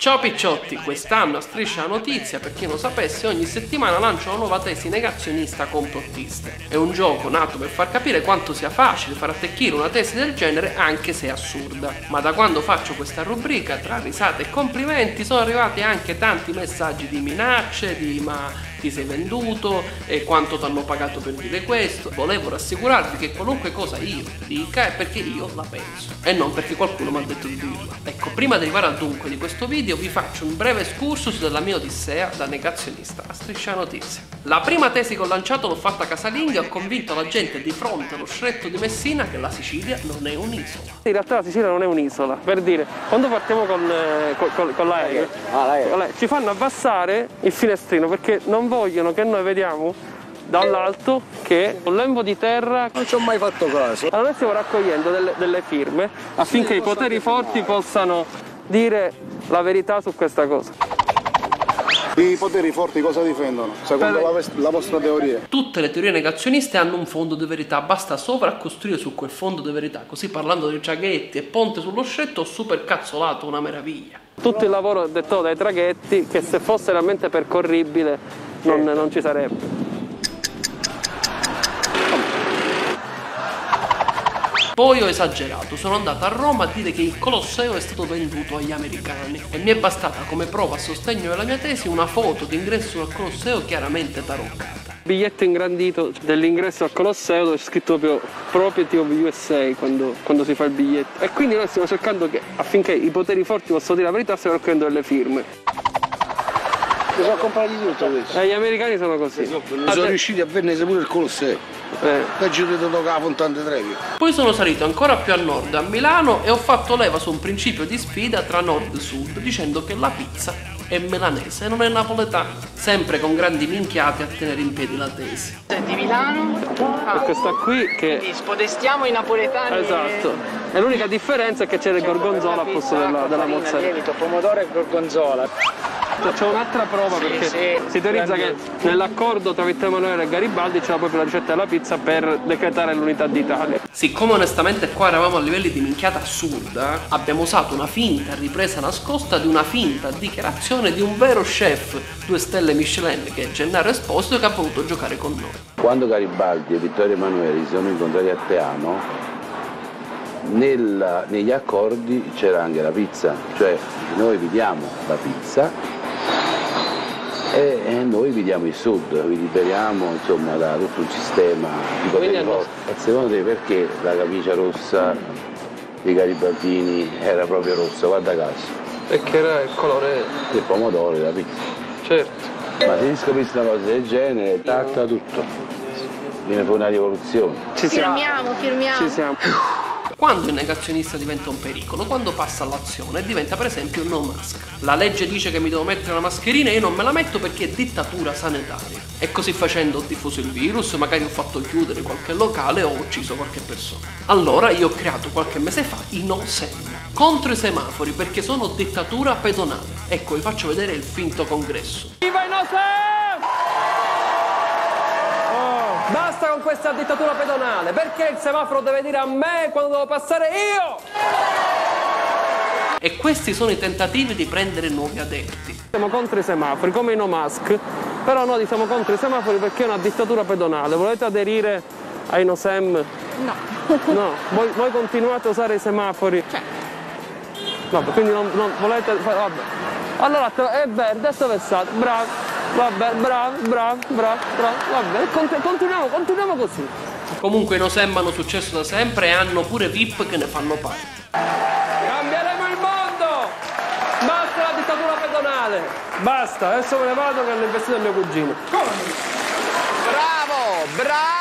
Ciao picciotti, quest'anno a Striscia Notizia, per chi non sapesse, ogni settimana lancio una nuova tesi negazionista complottista. È un gioco nato per far capire quanto sia facile far attecchire una tesi del genere anche se assurda. Ma da quando faccio questa rubrica, tra risate e complimenti, sono arrivati anche tanti messaggi di minacce, di ma ti sei venduto e quanto ti hanno pagato per dire questo. Volevo rassicurarvi che qualunque cosa io dica è perché io la penso e non perché qualcuno mi ha detto di dirla. Ecco, prima di arrivare al dunque di questo video vi faccio un breve excursus della mia odissea da negazionista a striscia notizie. La prima tesi che ho lanciato l'ho fatta casalinga e ho convinto la gente di fronte allo stretto di Messina che la Sicilia non è un'isola. In realtà la Sicilia non è un'isola, per dire, quando partiamo con, eh, con, con l'aereo, ah, ci fanno abbassare il finestrino perché non vogliono che noi vediamo dall'alto che un lembo di terra non ci ho mai fatto caso allora noi stiamo raccogliendo delle, delle firme affinché sì, i poteri forti possano dire la verità su questa cosa. I poteri forti cosa difendono, secondo la, la, vostra teoria? Tutte le teorie negazioniste hanno un fondo di verità, basta sovraccostruire su quel fondo di verità, così parlando di traghetti e ponte sullo stretto ho super cazzolato una meraviglia. Tutto il lavoro detto dai traghetti che se fosse realmente percorribile non, non ci sarebbe. Poi ho esagerato, sono andato a Roma a dire che il Colosseo è stato venduto agli americani e mi è bastata come prova a sostegno della mia tesi una foto d'ingresso al Colosseo chiaramente taroccata. Biglietto ingrandito dell'ingresso al Colosseo dove c'è scritto proprio Property of USA quando, quando, si fa il biglietto. E quindi noi stiamo cercando che affinché i poteri forti possano dire la verità stiamo raccogliendo delle firme. Mi sono comprati tutto questo. E gli americani sono così. Non sono riusciti a vendere pure il Colosseo. Eh. Peggio di toccare la Fontana Trevi. Poi sono salito ancora più a nord, a Milano, e ho fatto leva su un principio di sfida tra nord e sud, dicendo che la pizza è milanese, non è napoletana. Sempre con grandi minchiate a tenere in piedi la tesi. Di Milano? Ah. Questa qui che... Quindi spodestiamo i napoletani. Esatto. E l'unica differenza è che c'è il gorgonzola al posto della, della mozzarella. Lievito, pomodoro e gorgonzola. C'è un'altra prova sì, perché sì, si teorizza che nell'accordo tra Vittorio Emanuele e Garibaldi c'era proprio la ricetta della pizza per decretare l'unità d'Italia. Siccome onestamente qua eravamo a livelli di minchiata assurda, abbiamo usato una finta ripresa nascosta di una finta dichiarazione di un vero chef, due stelle Michelin, che è Gennaro Esposito, che ha voluto giocare con noi. Quando Garibaldi e Vittorio Emanuele si sono incontrati a Teano, nel, negli accordi c'era anche la pizza, cioè noi vi diamo la pizza e, e noi viviamo il sud, vi liberiamo insomma, da tutto un sistema di poteri forti. E secondo te perché la camicia rossa di Garibaldini era proprio rossa? Guarda caso. Perché era il colore del pomodoro, della pizza. Certo. Ma se scoprisse una cosa del genere, tacca tutto. Viene fuori una rivoluzione. Ci siamo. Firmiamo, firmiamo. Ci siamo. Quando il negazionista diventa un pericolo? Quando passa all'azione e diventa per esempio un no mask. La legge dice che mi devo mettere la mascherina e io non me la metto perché è dittatura sanitaria. E così facendo ho diffuso il virus, magari ho fatto chiudere qualche locale o ho ucciso qualche persona. Allora io ho creato qualche mese fa i no sem contro i semafori perché sono dittatura pedonale. Ecco, vi faccio vedere il finto congresso. Viva i no sem! Questa dittatura pedonale. Perché il semaforo deve dire a me quando devo passare io? E questi sono i tentativi di prendere nuovi adepti. Siamo contro i semafori, come i no mask, però noi siamo contro i semafori perché è una dittatura pedonale. Volete aderire ai no sem? No. No, voi, voi continuate a usare i semafori? Cioè. Vabbè, quindi non, non volete... Vabbè. Allora è verde, è versato, bravo. Vabbè, bravo, bravo, bravo, bravo. Vabbè, continuiamo, continuiamo così. Comunque i Nosem hanno successo da sempre e hanno pure VIP che ne fanno parte. Cambieremo il mondo! Basta la dittatura pedonale! Basta, adesso me ne vado che hanno investito il mio cugino. Come? Bravo!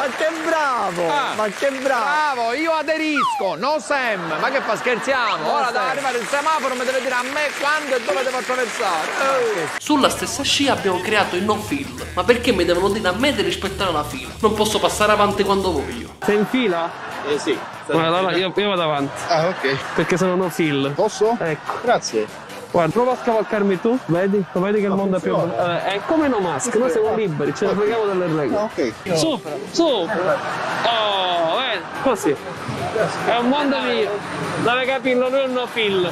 Ma che bravo! Ah, ma che bravo! Bravo, io aderisco, no Sam! Ma che fa, scherziamo? No, Ora Sam. deve arrivare il semaforo, mi deve dire a me quando e dove devo attraversare. Oh. Sulla stessa scia abbiamo creato il no fill. Ma perché mi devono dire a me di rispettare la fila? Non posso passare avanti quando voglio. Sei in fila? Eh sì. Guarda, io, io vado avanti. Ah, ok. Perché sono no fill. Posso? Ecco. Grazie. Guarda, prova a scavalcarmi tu, vedi? Vedi che il mondo è più bello. Eh, è come no mask, noi siamo liberi, ce ne freghiamo delle regole. Ok. Super, super. Oh, vedi? Così. È un mondo mio. Dove capirlo, non no fill.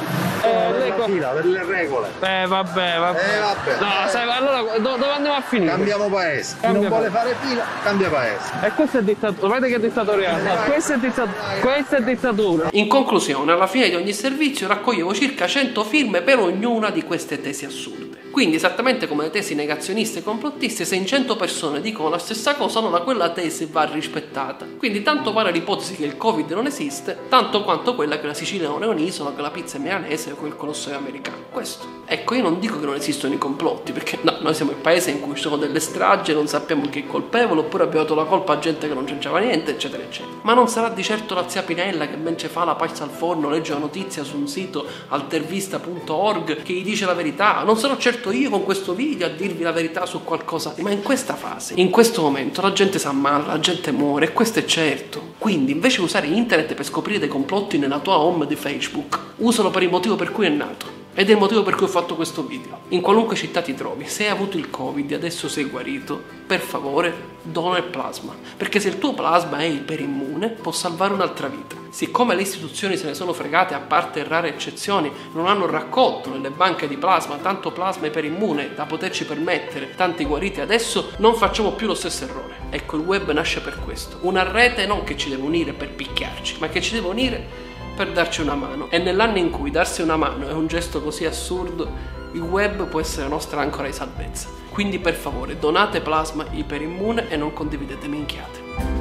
Per lei la qua- fila, per le regole. Eh vabbè, vabbè. Eh, vabbè. No, sai, allora do- dove andiamo a finire? Cambiamo paese. Chi Cambia non vuole fare fila, cambia paese. E questo è dittatura, vedete che è dittatoriale. No, questa è dittatura. Questa è dittatura. In conclusione, alla fine di ogni servizio raccoglievo circa 100 firme per ognuna di queste tesi assurde. Quindi, esattamente come le tesi negazioniste e complottiste, se in 100 persone dicono la stessa cosa, allora quella tesi va rispettata. Quindi, tanto vale l'ipotesi che il Covid non esiste, tanto quanto quella che la Sicilia non è un'isola, che la pizza è milanese che il colosso è americano. Questo. Ecco, io non dico che non esistono i complotti, perché no, noi siamo il paese in cui ci sono delle stragi e non sappiamo chi è colpevole, oppure abbiamo dato la colpa a gente che non c'entrava niente, eccetera, eccetera. Ma non sarà di certo la zia Pinella che mentre fa la pasta al forno legge la notizia su un sito altervista.org che gli dice la verità. Non sarò certo io con questo video a dirvi la verità su qualcosa. Ma in questa fase, in questo momento, la gente si ammala, la gente muore, questo è certo. Quindi, invece di usare internet per scoprire dei complotti nella tua home di Facebook, usalo per il motivo per cui è nato. Ed è il motivo per cui ho fatto questo video. In qualunque città ti trovi, se hai avuto il Covid e adesso sei guarito, per favore dona il plasma. Perché se il tuo plasma è iperimmune, può salvare un'altra vita. Siccome le istituzioni se ne sono fregate, a parte rare eccezioni, non hanno raccolto nelle banche di plasma tanto plasma iperimmune da poterci permettere tanti guariti adesso, non facciamo più lo stesso errore. Ecco, il web nasce per questo. Una rete non che ci deve unire per picchiarci, ma che ci deve unire per darci una mano. E nell'anno in cui darsi una mano è un gesto così assurdo, il web può essere nostra ancora di salvezza. Quindi per favore donate plasma iperimmune e non condividete minchiate.